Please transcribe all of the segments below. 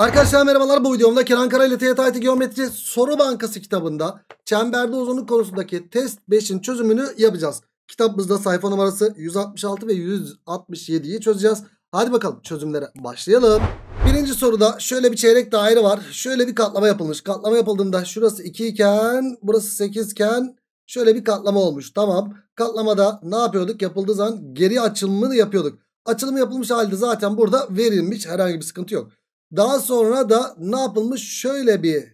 Arkadaşlar merhabalar bu videomda Kenan Karaylı TYT Geometri Soru Bankası kitabında çemberde uzunluk konusundaki test 5'in çözümünü yapacağız. Kitabımızda sayfa numarası 166 ve 167'yi çözeceğiz. Hadi bakalım çözümlere başlayalım. Birinci soruda şöyle bir çeyrek daire var. Şöyle bir katlama yapılmış. Katlama yapıldığında şurası 2 iken burası 8 iken şöyle bir katlama olmuş. Tamam. Katlamada ne yapıyorduk? Yapıldığı zaman geri açılımını yapıyorduk. Açılım yapılmış halde zaten burada verilmiş. Herhangi bir sıkıntı yok. Daha sonra da ne yapılmış? Şöyle bir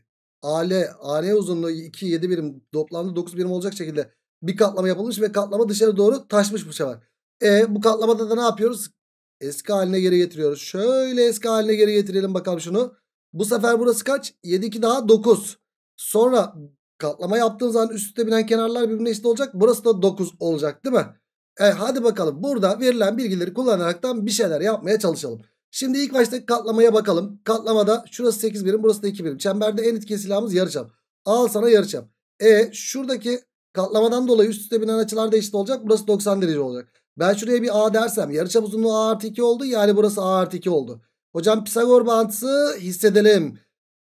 AL, AN uzunluğu 2, 7 birim toplamda 9 birim olacak şekilde bir katlama yapılmış ve katlama dışarı doğru taşmış bu sefer. E bu katlamada da ne yapıyoruz? Eski haline geri getiriyoruz. Şöyle eski haline geri getirelim bakalım şunu. Bu sefer burası kaç? 7 2 daha 9. Sonra katlama yaptığım zaman üst üste binen kenarlar birbirine eşit olacak. Burası da 9 olacak değil mi? E hadi bakalım burada verilen bilgileri kullanaraktan bir şeyler yapmaya çalışalım. Şimdi ilk başta katlamaya bakalım. Katlamada şurası 8 birim burası da 2 birim. Çemberde en etkili silahımız yarıçap. Al sana yarıçap. E şuradaki katlamadan dolayı üst üste binen açılar da eşit olacak. Burası 90 derece olacak. Ben şuraya bir A dersem yarıçap uzunluğu A artı 2 oldu. Yani burası A artı 2 oldu. Hocam Pisagor bağıntısı hissedelim.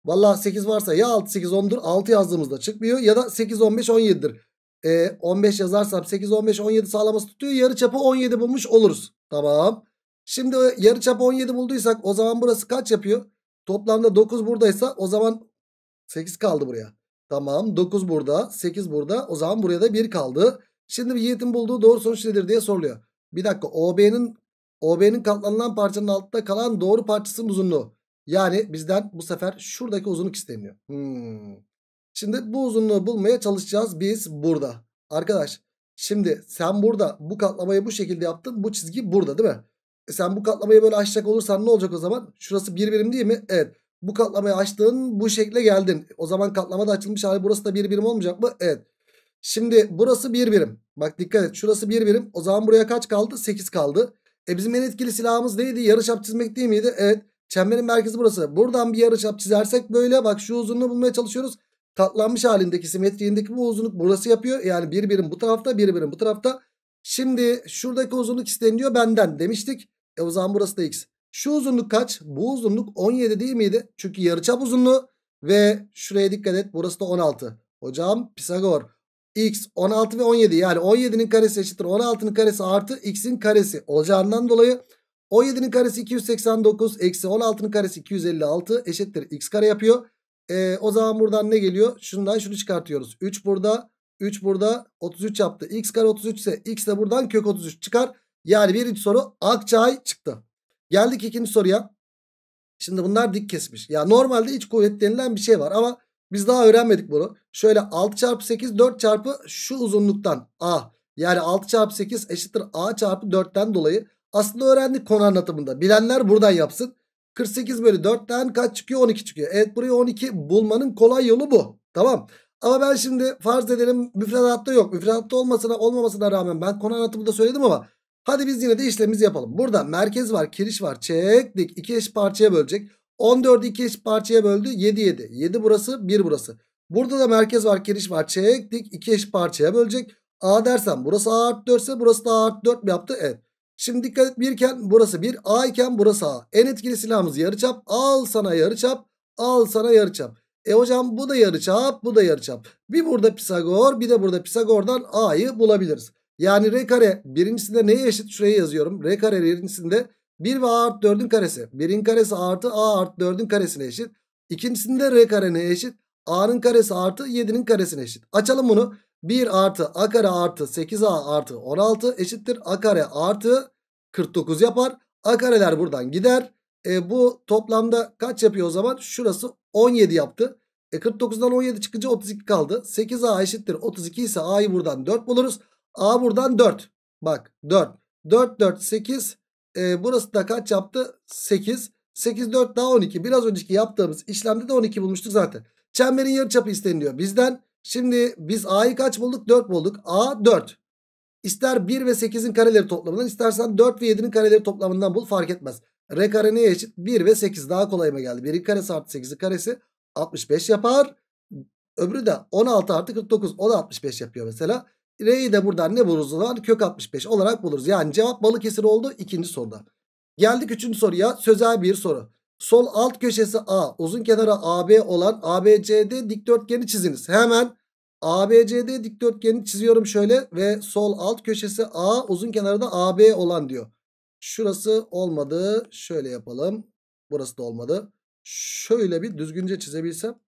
Valla 8 varsa ya 6 8 10'dur. 6 yazdığımızda çıkmıyor. Ya da 8 15 17'dir. E, 15 yazarsam 8 15 17 sağlaması tutuyor. Yarıçapı 17 bulmuş oluruz. Tamam. Şimdi yarıçap 17 bulduysak o zaman burası kaç yapıyor? Toplamda 9 buradaysa o zaman 8 kaldı buraya. Tamam 9 burada 8 burada o zaman buraya da 1 kaldı. Şimdi bir Yiğit'in bulduğu doğru sonuç nedir diye soruluyor. Bir dakika OB'nin OB'nin katlanılan parçanın altında kalan doğru parçasının uzunluğu. Yani bizden bu sefer şuradaki uzunluk isteniyor. Hmm. Şimdi bu uzunluğu bulmaya çalışacağız biz burada. Arkadaş şimdi sen burada bu katlamayı bu şekilde yaptın. Bu çizgi burada değil mi? E sen bu katlamayı böyle açacak olursan ne olacak o zaman? Şurası bir birim değil mi? Evet. Bu katlamayı açtın bu şekle geldin. O zaman katlamada açılmış hali burası da bir birim olmayacak mı? Evet. Şimdi burası bir birim. Bak dikkat et şurası bir birim. O zaman buraya kaç kaldı? 8 kaldı. E bizim en etkili silahımız neydi? Yarıçap çizmek değil miydi? Evet. Çemberin merkezi burası. Buradan bir yarıçap çizersek böyle bak şu uzunluğu bulmaya çalışıyoruz. Katlanmış halindeki simetriğindeki bu uzunluk burası yapıyor. Yani bir birim bu tarafta bir birim bu tarafta. Şimdi şuradaki uzunluk isteniyor benden demiştik. E o zaman burası da x. Şu uzunluk kaç? Bu uzunluk 17 değil miydi? Çünkü yarıçap uzunluğu ve şuraya dikkat et burası da 16. Hocam Pisagor x 16 ve 17 yani 17'nin karesi eşittir 16'nın karesi artı x'in karesi olacağından dolayı 17'nin karesi 289 eksi 16'nın karesi 256 eşittir x kare yapıyor. E, o zaman buradan ne geliyor? Şundan şunu çıkartıyoruz. 3 burada 3 burada 33 yaptı. x kare 33 ise x de buradan kök 33 çıkar. Yani birinci soru Akçay çıktı. Geldik ikinci soruya. Şimdi bunlar dik kesmiş. Ya normalde iç kuvvet denilen bir şey var ama biz daha öğrenmedik bunu. Şöyle 6 çarpı 8 4 çarpı şu uzunluktan A. Yani 6 çarpı 8 eşittir A çarpı 4'ten dolayı. Aslında öğrendik konu anlatımında. Bilenler buradan yapsın. 48 bölü 4'ten kaç çıkıyor? 12 çıkıyor. Evet buraya 12 bulmanın kolay yolu bu. Tamam. Ama ben şimdi farz edelim müfredatta yok. Müfredatta olmasına olmamasına rağmen ben konu anlatımında söyledim ama Hadi biz yine de işlemimizi yapalım. Burada merkez var, kiriş var. Çektik. 2 eşit parçaya bölecek. 14'ü 2 eşit parçaya böldü. 7 7. 7 burası 1 burası. Burada da merkez var, kiriş var. Çektik. 2 eşit parçaya bölecek. A dersem burası A artı 4 ise burası da A artı 4 mi yaptı? Evet. Şimdi dikkat et 1 iken burası 1. A iken burası A. En etkili silahımız yarıçap. Al sana yarıçap. Al sana yarıçap. E hocam bu da yarıçap bu da yarıçap. Bir burada Pisagor bir de burada Pisagor'dan A'yı bulabiliriz. Yani r kare birincisinde neye eşit? Şuraya yazıyorum. R kare birincisinde 1 ve a artı 4'ün karesi. 1'in karesi artı a artı 4'ün karesine eşit. İkincisinde r kare neye eşit? a'nın karesi artı 7'nin karesine eşit. Açalım bunu. 1 artı a kare artı 8a artı 16 eşittir. a kare artı 49 yapar. a kareler buradan gider. E, bu toplamda kaç yapıyor o zaman? Şurası 17 yaptı. E 49'dan 17 çıkınca 32 kaldı. 8a eşittir 32 ise a'yı buradan 4 buluruz. A buradan 4. Bak 4. 4 4 8. E, burası da kaç yaptı? 8. 8 4 daha 12. Biraz önceki yaptığımız işlemde de 12 bulmuştuk zaten. Çemberin yarıçapı isteniyor bizden. Şimdi biz A'yı kaç bulduk? 4 bulduk. A 4. İster 1 ve 8'in kareleri toplamından istersen 4 ve 7'nin kareleri toplamından bul fark etmez. R kare neye eşit? 1 ve 8 daha kolayıma geldi. 1'in karesi artı 8'in karesi 65 yapar. Öbürü de 16 artı 49 o da 65 yapıyor mesela. R'yi de buradan ne buluruz o? Kök 65 olarak buluruz. Yani cevap Balıkesir oldu ikinci soruda. Geldik üçüncü soruya. Sözel bir soru. Sol alt köşesi A. Uzun kenara AB olan ABCD dikdörtgeni çiziniz. Hemen ABCD dikdörtgeni çiziyorum şöyle ve sol alt köşesi A uzun kenarı da AB olan diyor. Şurası olmadı. Şöyle yapalım. Burası da olmadı. Şöyle bir düzgünce çizebilsem.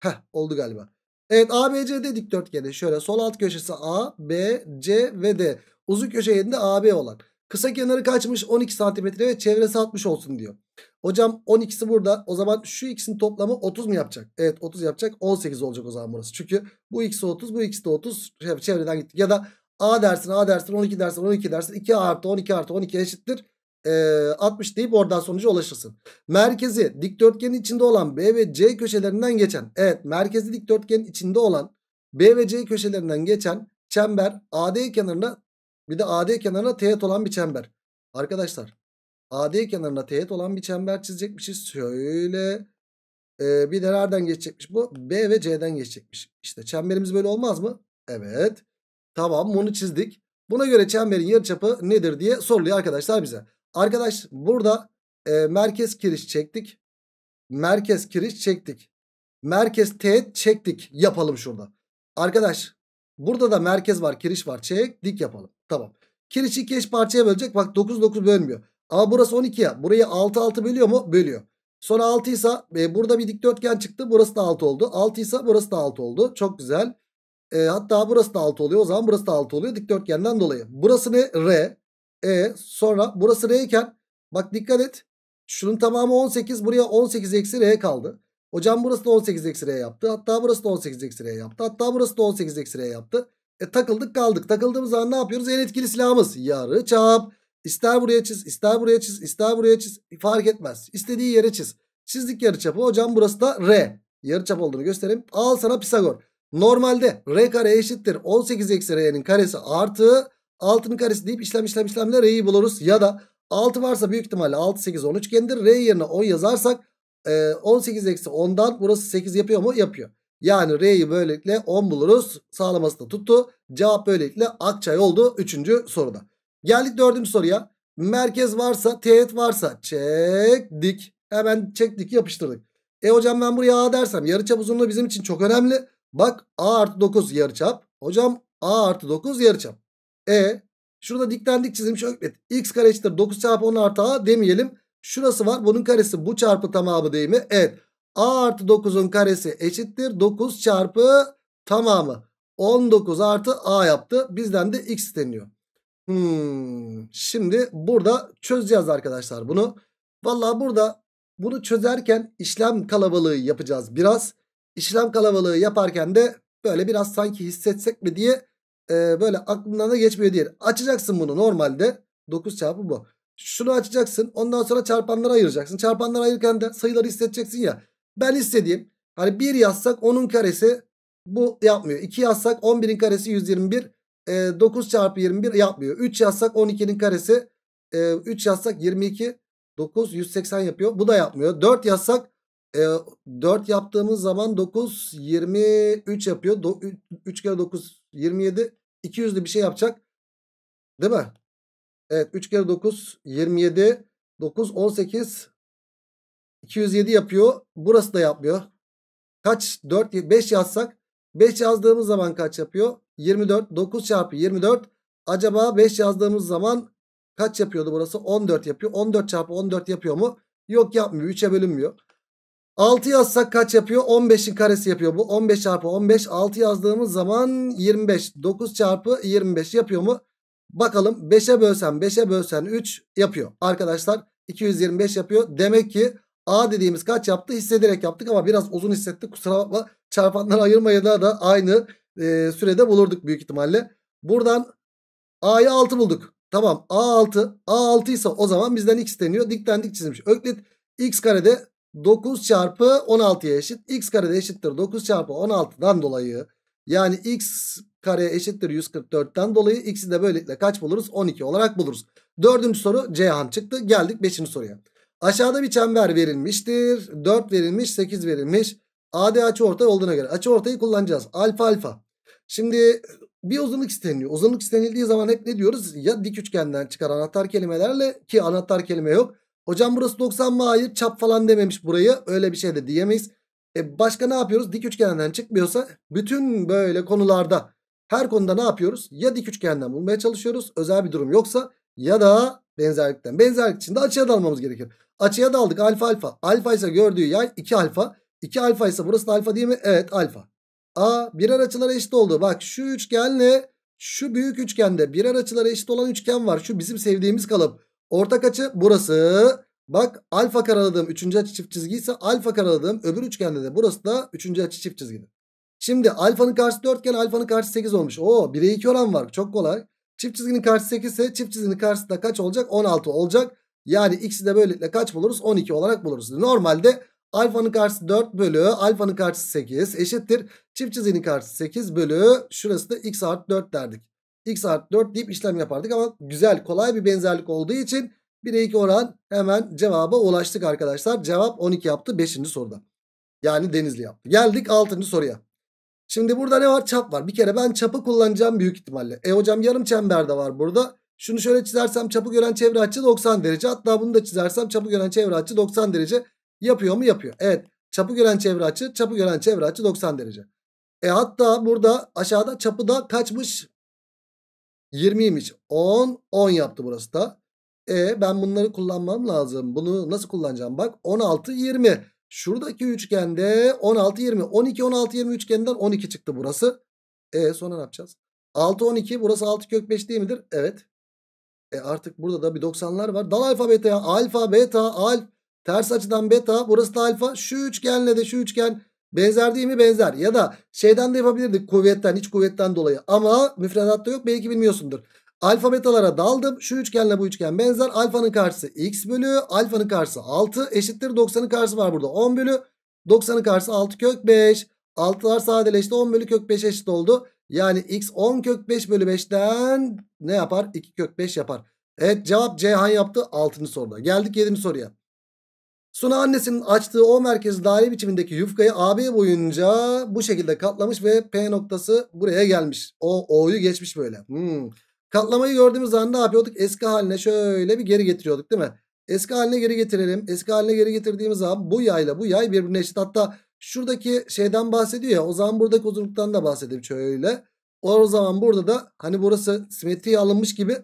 Heh oldu galiba. Evet ABCD dikdörtgeni şöyle sol alt köşesi A, B, C ve D. Uzun köşe yerinde AB olan. Kısa kenarı kaçmış 12 santimetre ve çevresi 60 olsun diyor. Hocam 12'si burada. O zaman şu ikisinin toplamı 30 mu yapacak? Evet 30 yapacak. 18 olacak o zaman burası. Çünkü bu ikisi 30 bu ikisi de 30. Çevreden gittik. Ya da A dersin A dersin 12 dersin 12 dersin 2 artı 12 artı 12 eşittir. E, 60 deyip oradan sonuca ulaşırsın. Merkezi dikdörtgenin içinde olan B ve C köşelerinden geçen. Evet merkezi dikdörtgenin içinde olan B ve C köşelerinden geçen çember AD kenarına bir de AD kenarına teğet olan bir çember. Arkadaşlar AD kenarına teğet olan bir çember çizecekmişiz. Şöyle ee, bir de nereden geçecekmiş bu? B ve C'den geçecekmiş. İşte çemberimiz böyle olmaz mı? Evet. Tamam bunu çizdik. Buna göre çemberin yarıçapı nedir diye soruluyor arkadaşlar bize. Arkadaş burada e, merkez kiriş çektik. Merkez kiriş çektik. Merkez teğet çektik. Yapalım şurada. Arkadaş burada da merkez var kiriş var. Çek dik yapalım. Tamam. Kiriş iki eş parçaya bölecek. Bak 9 9 bölmüyor. Ama burası 12 ya. Burayı 6 6 bölüyor mu? Bölüyor. Sonra 6 ise e, burada bir dikdörtgen çıktı. Burası da 6 oldu. 6 ise burası da 6 oldu. Çok güzel. E, hatta burası da 6 oluyor. O zaman burası da 6 oluyor dikdörtgenden dolayı. Burası ne? R. E sonra burası R iken bak dikkat et. Şunun tamamı 18. Buraya 18 eksi R kaldı. Hocam burası da 18 eksi R yaptı. Hatta burası da 18 eksi R yaptı. Hatta burası da 18 eksi R yaptı. E takıldık kaldık. Takıldığımız zaman ne yapıyoruz? En etkili silahımız. Yarı çap. İster buraya çiz, ister buraya çiz, ister buraya çiz. Fark etmez. İstediği yere çiz. Çizdik yarıçapı. Hocam burası da R. Yarıçap olduğunu göstereyim. Al sana Pisagor. Normalde R kare eşittir 18 eksi R'nin karesi artı 6'nın karesi deyip işlem işlem işlemle R'yi buluruz. Ya da 6 varsa büyük ihtimalle 6 8 10 üçgendir. R yerine 10 yazarsak 18 eksi 10'dan burası 8 yapıyor mu? Yapıyor. Yani R'yi böylelikle 10 buluruz. Sağlaması da tuttu. Cevap böylelikle Akçay oldu 3. soruda. Geldik 4. soruya. Merkez varsa teğet varsa çektik. Hemen çektik yapıştırdık. E hocam ben buraya A dersem yarıçap uzunluğu bizim için çok önemli. Bak A artı 9 yarıçap. Hocam A artı 9 yarıçap. E şurada dikten dik çizilmiş öklet. X kare eşittir 9 çarpı 10 artı A demeyelim. Şurası var bunun karesi bu çarpı tamamı değil mi? Evet. A artı 9'un karesi eşittir 9 çarpı tamamı. 19 artı A yaptı. Bizden de X deniyor. Hmm, şimdi burada çözeceğiz arkadaşlar bunu. Vallahi burada bunu çözerken işlem kalabalığı yapacağız biraz. İşlem kalabalığı yaparken de böyle biraz sanki hissetsek mi diye e, böyle aklımdan da geçmiyor diye. Açacaksın bunu normalde. 9 çarpı bu. Şunu açacaksın. Ondan sonra çarpanlara ayıracaksın. Çarpanlara ayırırken de sayıları hissedeceksin ya. Ben istediğim hani 1 yazsak onun karesi bu yapmıyor. 2 yazsak 11'in karesi 121. E, 9 çarpı 21 yapmıyor. 3 yazsak 12'nin karesi. E, 3 yazsak 22. 9 180 yapıyor. Bu da yapmıyor. 4 yazsak e, 4 yaptığımız zaman 9 23 yapıyor. Do, 3 kere 9 27 200'lü bir şey yapacak. Değil mi? Evet 3 kere 9 27 9 18 207 yapıyor. Burası da yapmıyor. Kaç? 4 5 yazsak 5 yazdığımız zaman kaç yapıyor? 24 9 çarpı 24 acaba 5 yazdığımız zaman kaç yapıyordu burası? 14 yapıyor. 14 çarpı 14 yapıyor mu? Yok yapmıyor. 3'e bölünmüyor. 6 yazsak kaç yapıyor? 15'in karesi yapıyor bu. 15 çarpı 15. 6 yazdığımız zaman 25. 9 çarpı 25 yapıyor mu? Bakalım 5'e bölsen 5'e bölsen 3 yapıyor. Arkadaşlar 225 yapıyor. Demek ki A dediğimiz kaç yaptı? Hissederek yaptık ama biraz uzun hissettik. Kusura bakma. Çarpanları ayırmaya da, da aynı e, sürede bulurduk büyük ihtimalle. Buradan A'yı 6 bulduk. Tamam A6. A6 ise o zaman bizden x deniyor. Dikten dik çizilmiş. Öklit x karede 9 çarpı 16'ya eşit. X kare de eşittir 9 çarpı 16'dan dolayı. Yani x kare eşittir 144'ten dolayı x'i de böylelikle kaç buluruz? 12 olarak buluruz. Dördüncü soru Ceyhan çıktı. Geldik 5. soruya. Aşağıda bir çember verilmiştir. 4 verilmiş 8 verilmiş. AD açı ortay olduğuna göre açı ortayı kullanacağız. Alfa alfa. Şimdi bir uzunluk isteniyor. Uzunluk istenildiği zaman hep ne diyoruz? Ya dik üçgenden çıkar anahtar kelimelerle ki anahtar kelime yok. Hocam burası 90 mı? Hayır. Çap falan dememiş burayı. Öyle bir şey de diyemeyiz. E başka ne yapıyoruz? Dik üçgenden çıkmıyorsa bütün böyle konularda her konuda ne yapıyoruz? Ya dik üçgenden bulmaya çalışıyoruz. Özel bir durum yoksa ya da benzerlikten. Benzerlik için de açıya dalmamız gerekir. Açıya daldık alfa alfa. Alfa ise gördüğü yay 2 alfa. 2 alfa ise burası da alfa değil mi? Evet alfa. A birer açılara eşit oldu. Bak şu üçgenle şu büyük üçgende birer açılara eşit olan üçgen var. Şu bizim sevdiğimiz kalıp. Ortak açı burası. Bak alfa karaladığım 3. açı çift çizgi ise alfa karaladığım öbür üçgende de burası da 3. açı çift çizgidir. Şimdi alfanın karşısı 4 iken alfanın karşısı 8 olmuş. Oo 1'e 2 oran var. Çok kolay. Çift çizginin karşısı 8 ise çift çizginin karşısı da kaç olacak? 16 olacak. Yani x'i de böylelikle kaç buluruz? 12 olarak buluruz. Normalde alfanın karşısı 4 bölü alfanın karşısı 8 eşittir. Çift çizginin karşısı 8 bölü şurası da x artı 4 derdik. X artı 4 deyip işlem yapardık ama güzel kolay bir benzerlik olduğu için 1'e 2 oran hemen cevaba ulaştık arkadaşlar. Cevap 12 yaptı 5. soruda. Yani Denizli yaptı. Geldik 6. soruya. Şimdi burada ne var? Çap var. Bir kere ben çapı kullanacağım büyük ihtimalle. E hocam yarım çember de var burada. Şunu şöyle çizersem çapı gören çevre açı 90 derece. Hatta bunu da çizersem çapı gören çevre açı 90 derece. Yapıyor mu? Yapıyor. Evet. Çapı gören çevre açı, çapı gören çevre açı 90 derece. E hatta burada aşağıda çapı da kaçmış? 20'ymiş. 10, 10 yaptı burası da. E ben bunları kullanmam lazım. Bunu nasıl kullanacağım? Bak 16, 20. Şuradaki üçgende 16, 20. 12, 16, 20 üçgeninden 12 çıktı burası. E sonra ne yapacağız? 6, 12 burası 6 kök 5 değil midir? Evet. E artık burada da bir 90'lar var. Dal alfa beta'ya. Alfa, beta, alf. Ters açıdan beta. Burası da alfa. Şu üçgenle de şu üçgen benzer değil mi? Benzer. Ya da şeyden de yapabilirdik. Kuvvetten, hiç kuvvetten dolayı. Ama müfredatta yok. Belki bilmiyorsundur. Alfa betalara daldım. Şu üçgenle bu üçgen benzer. Alfanın karşısı x bölü. Alfanın karşısı 6 eşittir. 90'ın karşısı var burada. 10 bölü. 90'ın karşısı 6 kök 5. 6'lar sadeleşti. 10 bölü kök 5 eşit oldu. Yani x 10 kök 5 bölü 5'ten ne yapar? 2 kök 5 yapar. Evet cevap Ceyhan yaptı 6. soruda. Geldik 7. soruya. Suna annesinin açtığı O merkezi daire biçimindeki yufkayı AB boyunca bu şekilde katlamış ve P noktası buraya gelmiş. O O'yu geçmiş böyle. Hmm. Katlamayı gördüğümüz zaman ne yapıyorduk? Eski haline şöyle bir geri getiriyorduk değil mi? Eski haline geri getirelim. Eski haline geri getirdiğimiz zaman bu yayla bu yay birbirine eşit. Hatta şuradaki şeyden bahsediyor ya. O zaman buradaki uzunluktan da bahsedeyim şöyle. O zaman burada da hani burası simetriye alınmış gibi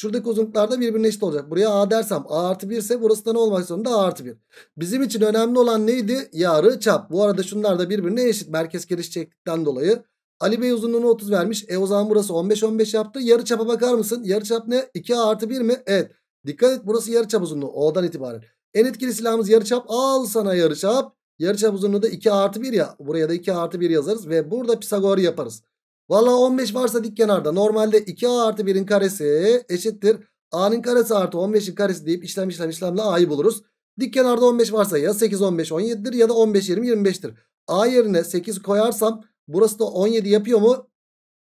şuradaki uzunluklar da birbirine eşit olacak. Buraya A dersem A artı 1 ise burası da ne olmak zorunda A artı 1. Bizim için önemli olan neydi? Yarı çap. Bu arada şunlar da birbirine eşit. Merkez giriş çektikten dolayı. Ali Bey uzunluğunu 30 vermiş. E o zaman burası 15-15 yaptı. Yarı çapa bakar mısın? Yarı çap ne? 2A artı 1 mi? Evet. Dikkat et burası yarı çap uzunluğu. O'dan itibaren. En etkili silahımız yarı çap. Al sana yarı çap. Yarı çap uzunluğu da 2 artı 1 ya. Buraya da 2 artı 1 yazarız. Ve burada Pisagor yaparız. Valla 15 varsa dik kenarda. Normalde 2A artı 1'in karesi eşittir. A'nın karesi artı 15'in karesi deyip işlem işlem işlemle A'yı buluruz. Dik kenarda 15 varsa ya 8 15 17'dir ya da 15 20 25'tir. A yerine 8 koyarsam burası da 17 yapıyor mu?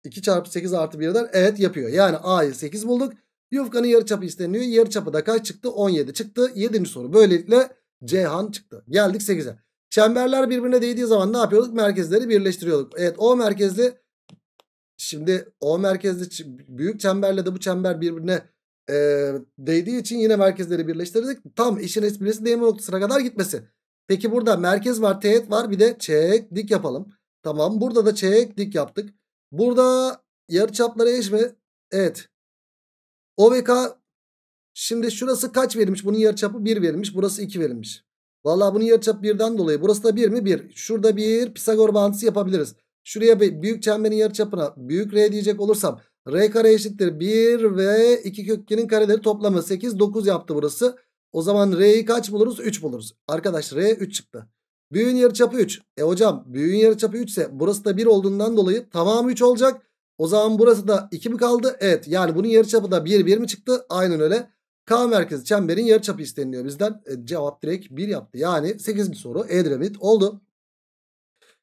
2 çarpı 8 artı 1 eder. Evet yapıyor. Yani A'yı 8 bulduk. Yufkanın yarıçapı isteniyor. Yarıçapı da kaç çıktı? 17 çıktı. 7. soru. Böylelikle Ceyhan çıktı. Geldik 8'e. Çemberler birbirine değdiği zaman ne yapıyorduk? Merkezleri birleştiriyorduk. Evet o merkezli şimdi o merkezli büyük çemberle de bu çember birbirine e, değdiği için yine merkezleri birleştirdik. Tam işin esprisi değme noktasına kadar gitmesi. Peki burada merkez var, teğet var. Bir de çek dik yapalım. Tamam burada da çek dik yaptık. Burada yarıçapları eş mi? Evet. O ve K şimdi şurası kaç verilmiş? Bunun yarıçapı 1 verilmiş. Burası 2 verilmiş. Vallahi bunun yarıçapı 1'den dolayı. Burası da 1 mi? 1. Şurada bir Pisagor bağıntısı yapabiliriz. Şuraya bir büyük çemberin yarıçapına büyük R diyecek olursam R kare eşittir 1 ve 2 kökgenin kareleri toplamı 8 9 yaptı burası. O zaman R'yi kaç buluruz? 3 buluruz. Arkadaş R 3 çıktı. Büyüğün yarıçapı 3. E hocam büyüğün yarıçapı 3 ise burası da 1 olduğundan dolayı tamamı 3 olacak. O zaman burası da 2 mi kaldı? Evet yani bunun yarıçapı da 1 1 mi çıktı? Aynen öyle. K merkezi çemberin yarıçapı isteniliyor bizden. E, cevap direkt 1 yaptı. Yani 8. soru Edremit oldu.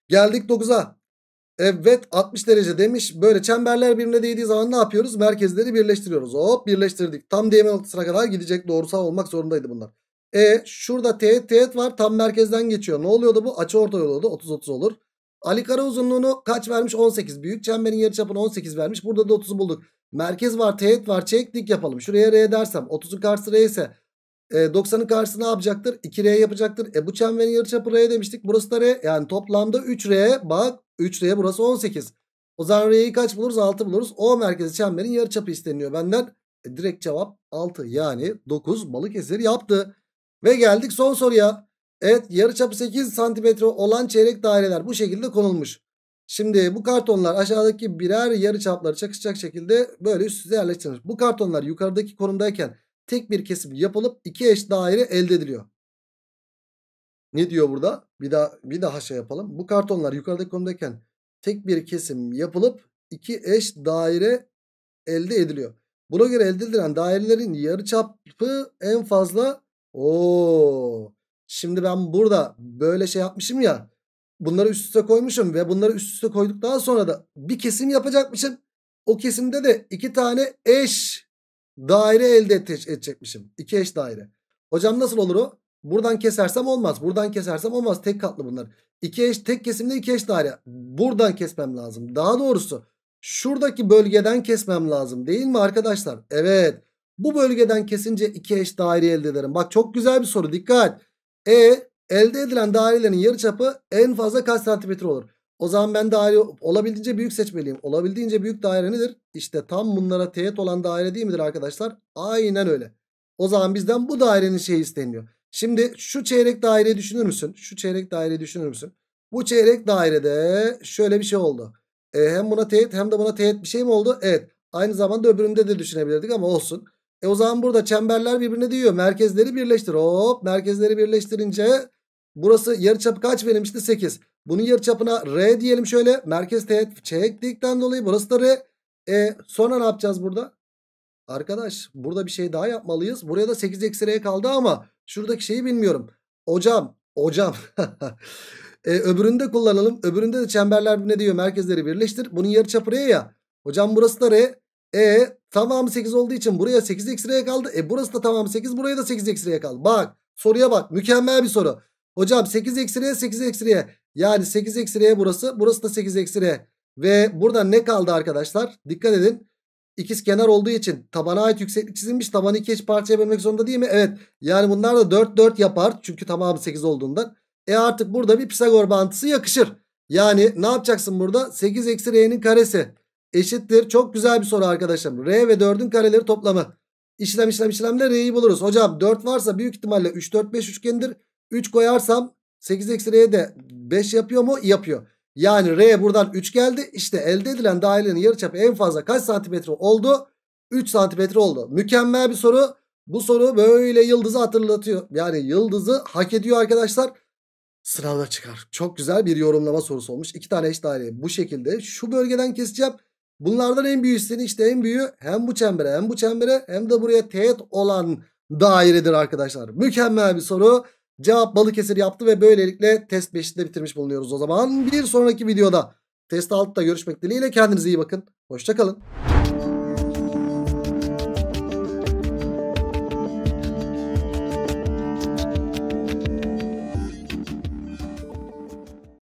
Geldik 9'a. Evet 60 derece demiş. Böyle çemberler birbirine değdiği zaman ne yapıyoruz? Merkezleri birleştiriyoruz. Hop birleştirdik. Tam değme noktasına kadar gidecek. Doğrusal olmak zorundaydı bunlar. E şurada teğet teğet var. Tam merkezden geçiyor. Ne oluyordu bu? Açı orta yolu 30-30 olur. Ali Kara uzunluğunu kaç vermiş? 18. Büyük çemberin yarıçapını 18 vermiş. Burada da 30'u bulduk. Merkez var teğet var çek yapalım. Şuraya R dersem 30'un karşısı R ise E, 90'ın karşısı ne yapacaktır? 2R yapacaktır. E bu çemberin yarıçapı R demiştik. Burası da R. Yani toplamda 3R. Bak 3R burası 18. O zaman R'yi kaç buluruz? 6 buluruz. O merkezi çemberin yarıçapı isteniyor benden. E, direkt cevap 6. Yani 9 Balıkesir yaptı. Ve geldik son soruya. Evet yarıçapı 8 santimetre olan çeyrek daireler bu şekilde konulmuş. Şimdi bu kartonlar aşağıdaki birer yarıçapları çakışacak şekilde böyle üst üste yerleştirilmiş. Bu kartonlar yukarıdaki konumdayken tek bir kesim yapılıp iki eş daire elde ediliyor. Ne diyor burada? Bir daha bir daha şey yapalım. Bu kartonlar yukarıdaki konumdayken tek bir kesim yapılıp iki eş daire elde ediliyor. Buna göre elde edilen dairelerin yarıçapı en fazla Oo. Şimdi ben burada böyle şey yapmışım ya. Bunları üst üste koymuşum ve bunları üst üste koyduktan sonra da bir kesim yapacakmışım. O kesimde de iki tane eş daire elde edecekmişim. İki eş daire. Hocam nasıl olur o? Buradan kesersem olmaz. Buradan kesersem olmaz. Tek katlı bunlar. İki eş tek kesimde iki eş daire. Buradan kesmem lazım. Daha doğrusu şuradaki bölgeden kesmem lazım. Değil mi arkadaşlar? Evet. Bu bölgeden kesince iki eş daire elde ederim. Bak çok güzel bir soru. Dikkat. E elde edilen dairelerin yarıçapı en fazla kaç santimetre olur? O zaman ben daire olabildiğince büyük seçmeliyim. Olabildiğince büyük daire nedir? İşte tam bunlara teğet olan daire değil midir arkadaşlar? Aynen öyle. O zaman bizden bu dairenin şeyi isteniyor. Şimdi şu çeyrek daireyi düşünür müsün? Şu çeyrek daireyi düşünür müsün? Bu çeyrek dairede şöyle bir şey oldu. E, hem buna teğet hem de buna teğet bir şey mi oldu? Evet. Aynı zamanda öbüründe de düşünebilirdik ama olsun. E o zaman burada çemberler birbirine değiyor. Merkezleri birleştir. Hop merkezleri birleştirince burası yarıçapı kaç verilmişti? 8. Bunun yarıçapına R diyelim şöyle. Merkez teğet çektikten dolayı burası da R. E sonra ne yapacağız burada? Arkadaş burada bir şey daha yapmalıyız. Buraya da 8 eksi R kaldı ama şuradaki şeyi bilmiyorum. Hocam hocam e, öbürünü de kullanalım. Öbüründe de çemberler birbirine diyor. Merkezleri birleştir. Bunun yarıçapı R ya. Hocam burası da R. E tamamı 8 olduğu için buraya 8 eksi r'ye kaldı. E burası da tamamı 8 buraya da 8 eksi r'ye kaldı. Bak soruya bak mükemmel bir soru. Hocam 8 eksi r 8 eksi r. Yani 8 eksi r burası. Burası da 8 eksi r. Ve burada ne kaldı arkadaşlar? Dikkat edin. İkiz kenar olduğu için tabana ait yükseklik çizilmiş. Tabanı iki eş parçaya bölmek zorunda değil mi? Evet. Yani bunlar da 4 4 yapar. Çünkü tamamı 8 olduğundan. E artık burada bir Pisagor bağıntısı yakışır. Yani ne yapacaksın burada? 8 eksi r'nin karesi eşittir. Çok güzel bir soru arkadaşım. R ve 4'ün kareleri toplamı. İşlem işlem işlemle R'yi buluruz. Hocam 4 varsa büyük ihtimalle 3 4 5 üçgendir. 3 koyarsam 8 eksi R'ye de 5 yapıyor mu? Yapıyor. Yani R buradan 3 geldi. İşte elde edilen dairenin yarıçapı en fazla kaç santimetre oldu? 3 santimetre oldu. Mükemmel bir soru. Bu soru böyle yıldızı hatırlatıyor. Yani yıldızı hak ediyor arkadaşlar. Sınavda çıkar. Çok güzel bir yorumlama sorusu olmuş. İki tane eş daire bu şekilde. Şu bölgeden keseceğim. Bunlardan en büyüğü işte en büyüğü hem bu çembere hem bu çembere hem de buraya teğet olan dairedir arkadaşlar. Mükemmel bir soru. Cevap Balıkesir yaptı ve böylelikle test 5'te bitirmiş bulunuyoruz o zaman. Bir sonraki videoda test 6'da görüşmek dileğiyle kendinize iyi bakın. Hoşçakalın.